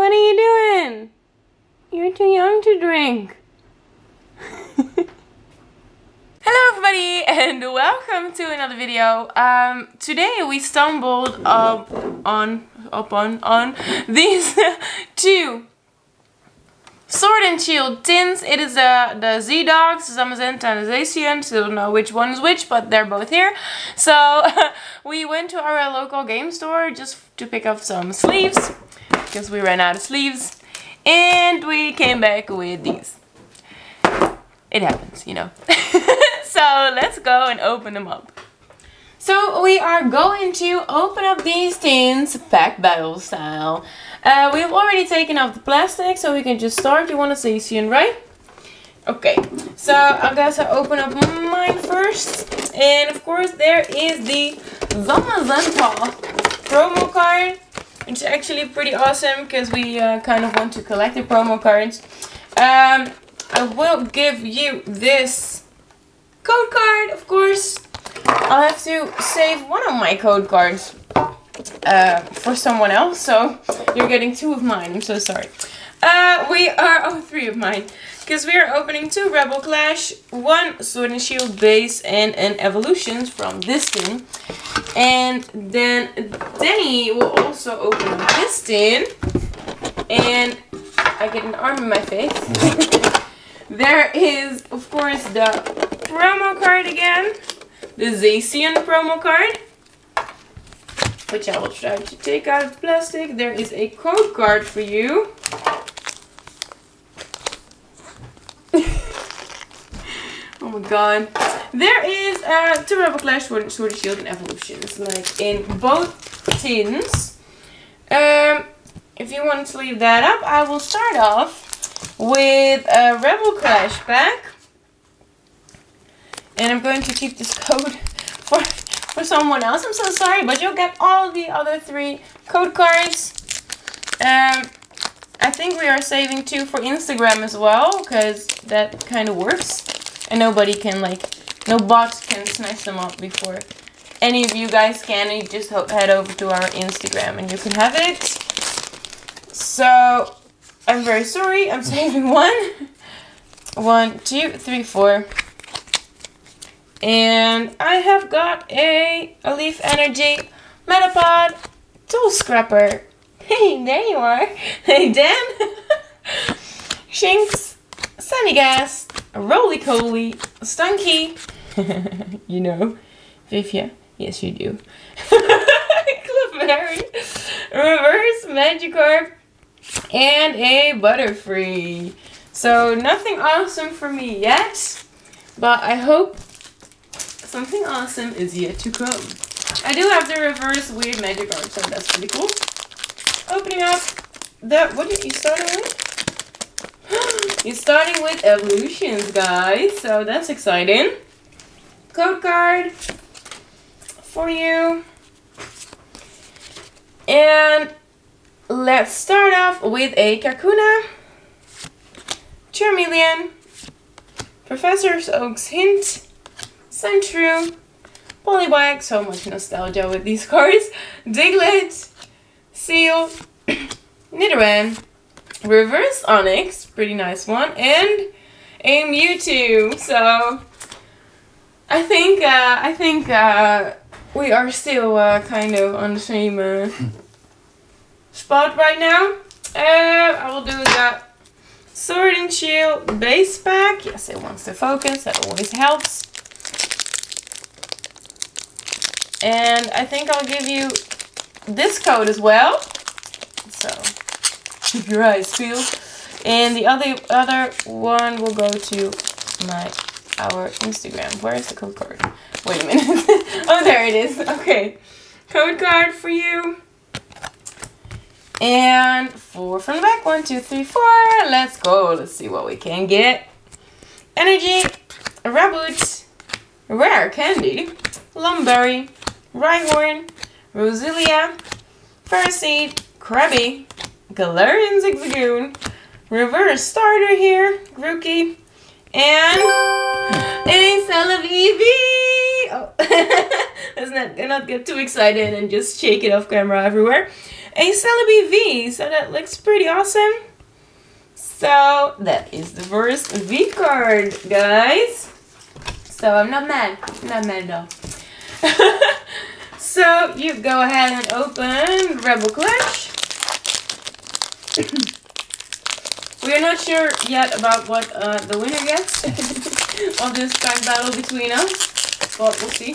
What are you doing? You're too young to drink. Hello everybody and welcome to another video. Um, today we stumbled up on up on on these two Sword and Shield tins. It is uh, the Z-Dogs, Zamazenta and Zacian. So don't know which one is which, but they're both here. So we went to our local game store just to pick up some sleeves because we ran out of sleeves. And we came back with these. It happens, you know. so let's go and open them up. So we are going to open up these tins pack battle style. Uh, we've already taken off the plastic, so we can just start. You want to say soon, right? Okay, so I guess I open up mine first. And of course, there is the Zama Zamazenta promo card, is actually pretty awesome because we uh, kind of want to collect the promo cards. Um, I will give you this code card, of course. I'll have to save one of my code cards uh, for someone else. So you're getting two of mine. I'm so sorry. Uh, we are, oh, three of mine. Because we are opening two Rebel Clash, one Sword and Shield base, and an Evolutions from this tin. And then Denny will also open this tin. And I get an arm in my face. there is, of course, the promo card again. The Zacian promo card which I will try to take out of plastic. There is a code card for you. God. There is uh, two Rebel Clash Sword, Sword Shield and Evolutions, like in both tins. Um, if you want to leave that up, I will start off with a Rebel Clash pack. And I'm going to keep this code for for someone else. I'm so sorry, but you'll get all the other three code cards. Um, I think we are saving two for Instagram as well, because that kind of works. And nobody can, like, no bots can snatch them up before any of you guys can. You just head over to our Instagram and you can have it. So, I'm very sorry. I'm saving one. One, two, three, four. And I have got a, a Leaf Energy Metapod Tool Scrapper. Hey, there you are. Hey, Dan. Shinx, Sunny Gas, Rolycoly, Stunky. you know, Vivia. Yes, you do. Clefairy, Reverse Magikarp, and a Butterfree. So nothing awesome for me yet, but I hope something awesome is yet to come. I do have the reverse weird Magikarp, so that's pretty cool. Opening up the, what did you start with? You're starting with evolutions, guys, so that's exciting. Code card for you. And let's start off with a Kakuna, Charmeleon, Professor Oak's Hint, Sandshrew, Poliwag, so much nostalgia with these cards, Diglett, Seel, Nidoran, Reverse Onix, pretty nice one, and a Mewtwo. So I think uh, I think uh, we are still uh, kind of on the same uh, spot right now. Uh, I will do that Sword and Shield base pack. Yes, it wants to focus. That always helps. And I think I'll give you this code as well. So keep your eyes peeled. And the other other one will go to my our Instagram. Where is the code card? Wait a minute. oh, there it is. Okay. Code card for you. And four from the back. One, two, three, four. Let's go. Let's see what we can get. Energy, Raboot, Rare Candy, Lumberry, Rhyhorn, Roselia, Ferroseed, Krabby, Galarian Zigzagoon, Reverse Starter here, Grookey, and a Celebi! Oh, let's not, not get too excited and just shake it off camera everywhere. a Celebi V. So that looks pretty awesome. So that is the first V card, guys. So I'm not mad. I'm not mad at all. so you go ahead and open Rebel Clash. we are not sure yet about what uh, the winner gets of this pack battle between us, but we'll see.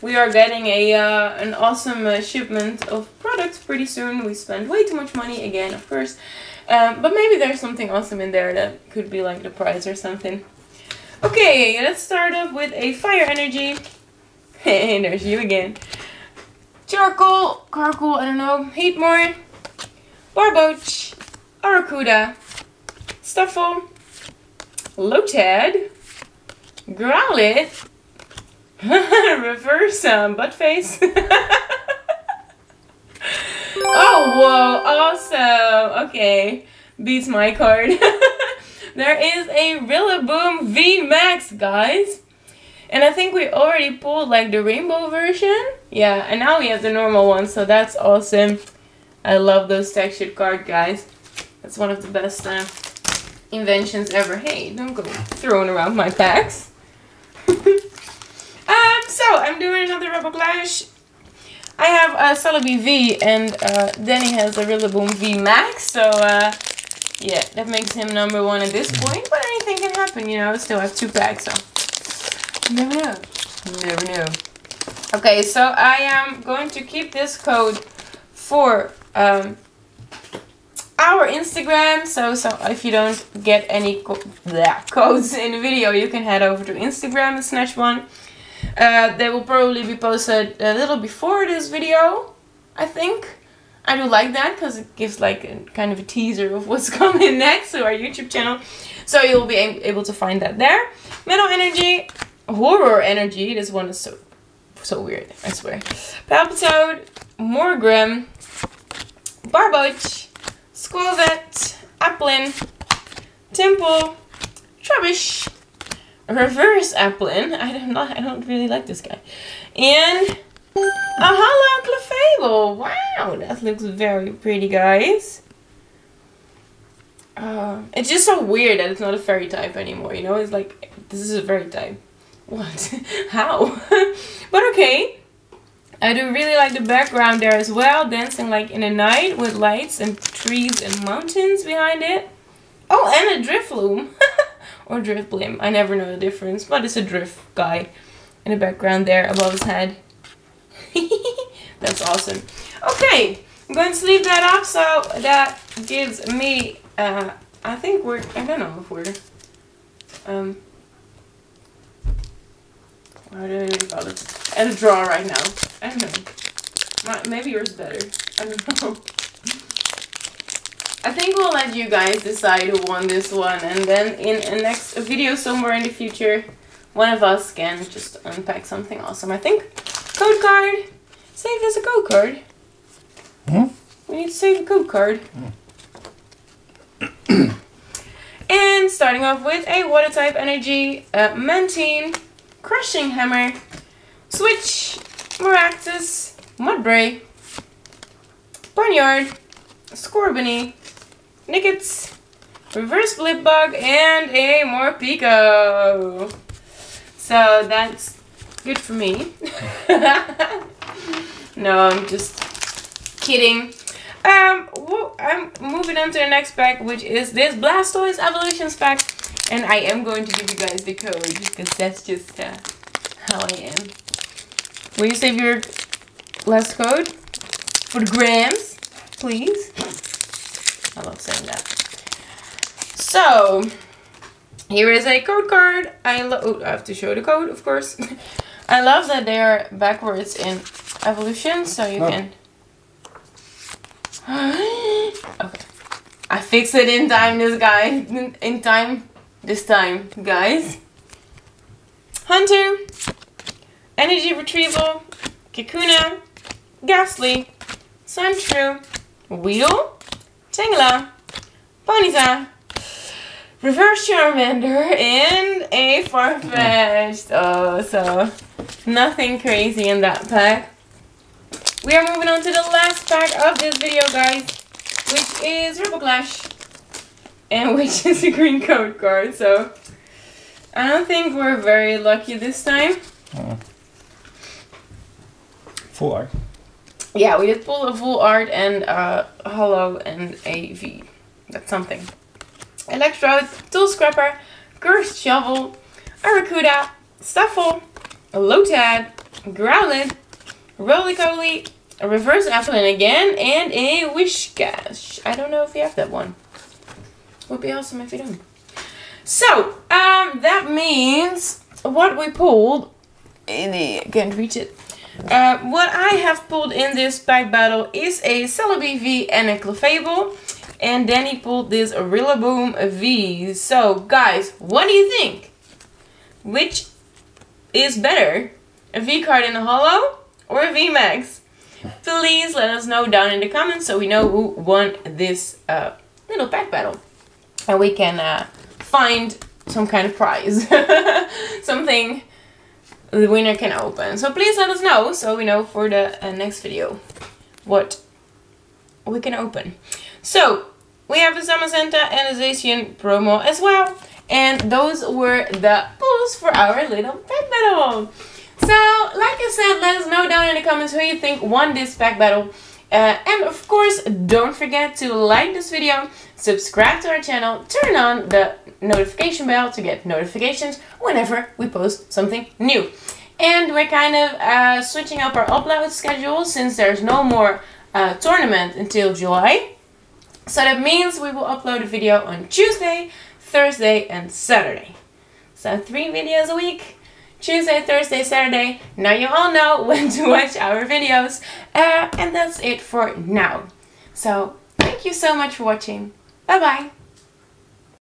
We are getting a uh, an awesome uh, shipment of products pretty soon. We spend way too much money again, of course. Um, but maybe there's something awesome in there that could be like the prize or something. Okay, let's start off with a fire energy. Hey, there's you again. Charcoal, Carcool, I don't know, Heatmor, Barboach, Arrokuda, Stufful, Lotad, Growlithe, Reverse um, butt face. oh, whoa, awesome. Okay, beats my card. there is a Rillaboom V Max, guys. And I think we already pulled like the rainbow version. Yeah, and now we have the normal one, so that's awesome. I love those textured card, guys. That's one of the best uh, inventions ever. Hey, don't go throwing around my packs. Um, so I'm doing another Rebel Clash. I have a Celebi V and uh, Danny has a Rillaboom V Max, so uh, yeah, that makes him number one at this point. But anything can happen, you know. I still have two packs, so you never know. You never know. Okay, so I am going to keep this code for um, our Instagram. So, so if you don't get any co bleh, codes in the video, you can head over to Instagram and snatch one. Uh, they will probably be posted a little before this video, I think. I do like that because it gives like a kind of a teaser of what's coming next to our YouTube channel. So you'll be able to find that there. Metal Energy, Horror Energy, this one is so so weird, I swear. Palpitoad, Morgrem, Barboach, Skwovet, Applin, Tympole, Trubbish, Reverse Applin. I don't know. I don't really like this guy. And a holo Clefable. Wow, that looks very pretty, guys. Uh, it's just so weird that it's not a fairy type anymore. You know, it's like this is a fairy type. What? How? but okay. I do really like the background there as well, dancing like in the night with lights and trees and mountains behind it. Oh, and a Drifloon. or Drifblim. I never know the difference, but it's a drift guy in the background there above his head. That's awesome. Okay, I'm going to leave that up, so that gives me, uh, I think we're, I don't know if we're, um, what do you call it? At a draw right now. I don't know. Maybe yours better. I don't know. I think we'll let you guys decide who won this one and then in a next video somewhere in the future one of us can just unpack something awesome. I think code card. Save as a code card. Hmm? We need to save a code card. Hmm. and starting off with a water type energy, uh, Mantine, Crushing Hammer, Switch, Maractus, Mudbray, Barnyard, Scorbunny, Nickits, Reverse Blipbug, and a Morpeko. So that's good for me. no, I'm just kidding. Um, I'm moving on to the next pack, which is this Blastoise Evolutions pack. And I am going to give you guys the code, because that's just uh, how I am. Will you save your last code for the grams, please? I love saying that. So, here is a code card. I love. Oh, I have to show the code, of course. I love that they are backwards in evolution, so you oh. can. okay, I fixed it in time. This guy in time. This time, guys. Haunter, Energy Retrieval, Kakuna, Gastly, Sandshrew, Weedle, Tangela, Ponyta, Reverse Charmander, and a Farfetch'd. Oh, so nothing crazy in that pack. we are moving on to the last pack of this video, guys, which is Rebel Clash, and which is a green code card. So I don't think we're very lucky this time. Uh, full art. Yeah, we did pull a full art and uh, a holo and a V. That's something. Electrode, Tool Scrapper, Cursed Shovel, Arrokuda, Stufful, Lotad, Growlithe, Rolycoly, a Reverse Applin again, and a Whiscash. I don't know if you have that one. Would be awesome if you don't. So, um, that means what we pulled, I can't reach it. Uh, what I have pulled in this pack battle is a Celebi V and a Clefable. And then he pulled this Rillaboom V. So, guys, what do you think? Which is better? A V card in a holo or a V Max? Please let us know down in the comments so we know who won this uh, little pack battle. And we can uh, find some kind of prize. Something the winner can open. So please let us know so we know for the uh, next video what we can open. So we have a Zamazenta and a Zacian promo as well. And those were the pulls for our little pack battle. So like I said, let us know down in the comments who you think won this pack battle. Uh, and of course, don't forget to like this video, subscribe to our channel, turn on the notification bell to get notifications whenever we post something new. And we're kind of uh, switching up our upload schedule since there's no more uh, tournament until July. So that means we will upload a video on Tuesday, Thursday and Saturday. So three videos a week. Tuesday, Thursday, Saturday. Now you all know when to watch our videos. Uh, and that's it for now. So thank you so much for watching. Bye bye.